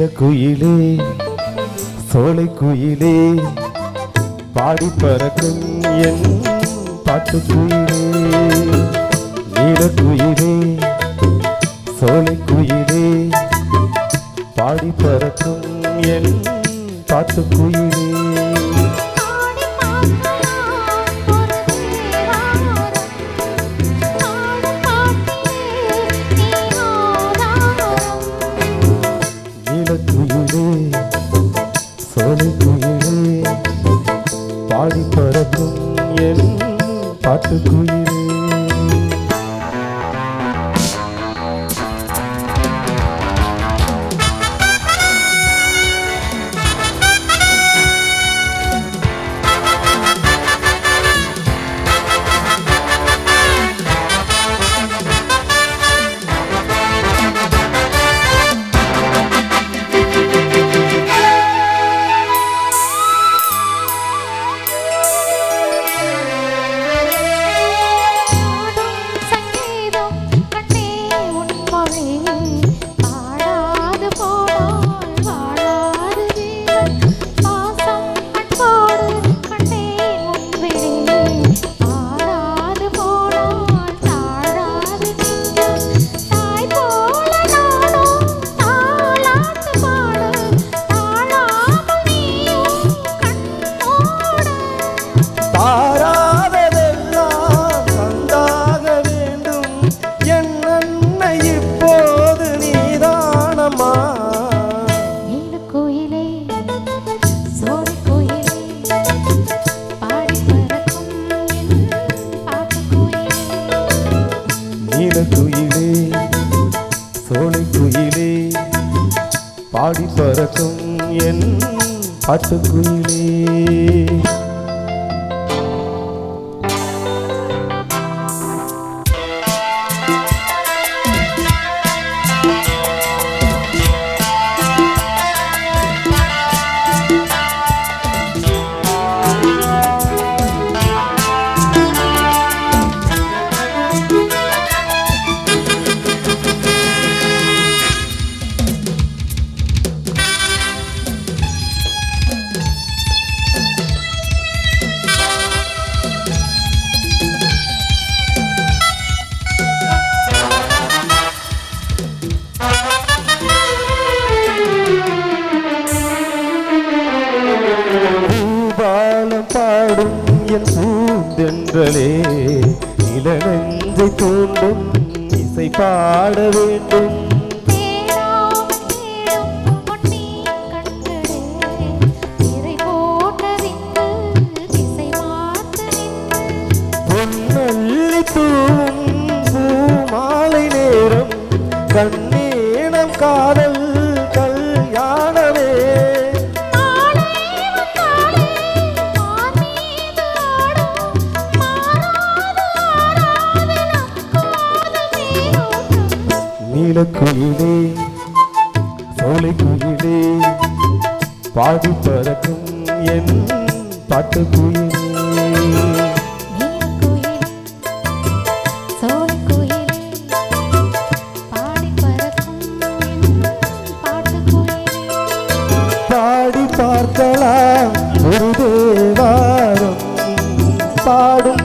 நீலக்குயிலே சோலைக்குயிலே பாடி பறக்கும் என் பாட்டுக்குயிலே நீலக்குயிலே சோலைக்குயிலே பாடி பறக்கும் என் பாட்டுக்குயிலே साथ சோலை குயிலே பாடி பறக்கும் என் பாட்டுக்குயிலே என் பூந்தென்றலே இளநஞ்சை தூண்டும் இசை பாட வேண்டும். சோலையில குயிலே சோலை குயிலே பாடி பறக்கும் என் பாட்டு குயிலே பாடி பார்க்கலாம் ஒரு தேவாரம். பாடும்